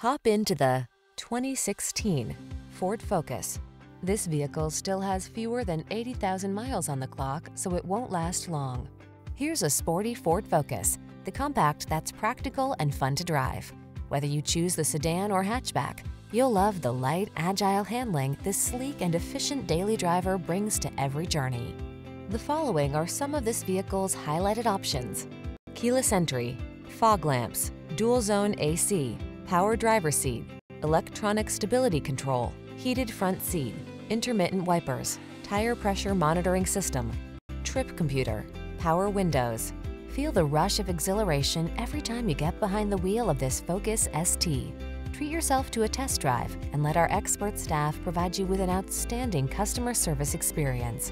Hop into the 2016 Ford Focus. This vehicle still has fewer than 80,000 miles on the clock, so it won't last long. Here's a sporty Ford Focus, the compact that's practical and fun to drive. Whether you choose the sedan or hatchback, you'll love the light, agile handling this sleek and efficient daily driver brings to every journey. The following are some of this vehicle's highlighted options. Keyless entry, fog lamps, dual zone AC, power driver seat, electronic stability control, heated front seat, intermittent wipers, tire pressure monitoring system, trip computer, power windows. Feel the rush of exhilaration every time you get behind the wheel of this Focus ST. Treat yourself to a test drive and let our expert staff provide you with an outstanding customer service experience.